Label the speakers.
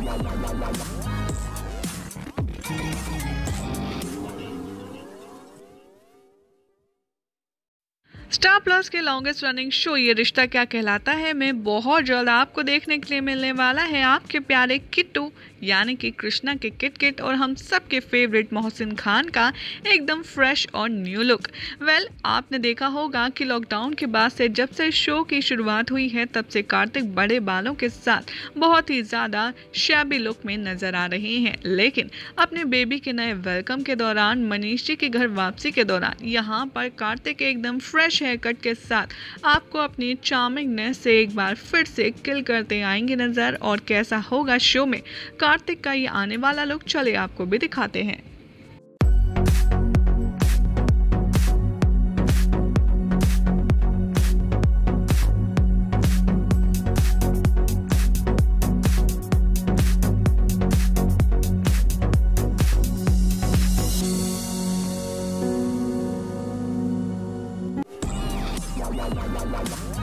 Speaker 1: la, la, la. Star Plus के longest running show Yeh Rishta Kya कहलाता है? में बहुत जल्द आपको देखने के लिए मिलने वाला है आपके प्यारे किट्टू, यानी कि कृष्णा के किट किट और हम सबके फेवरेट मोहसिन खान का एकदम फ्रेश और न्यू लुक वेल आपने देखा होगा कि लॉकडाउन के बाद से जब से शो की शुरुआत हुई है, तब से कार्तिक बड़े बालों के साथ बहुत ही ज़्यादा शैबी लुक में नज़र आ रहे हैं। लेकिन अपने बेबी के नए वेलकम के दौरान, मनीष जी के घर वापसी के दौरान, यहाँ पर कार्तिक एकदम फ्रेश हेयर कट के साथ। आपको अपनी चार्मिंगनेस से एक बार फिर से किल करते आएँगे नज़र और कैसा होगा शो में। कार्तिक का ये आने वाला लुक चले आपको भी दिखाते हैं।
Speaker 2: Bye-bye.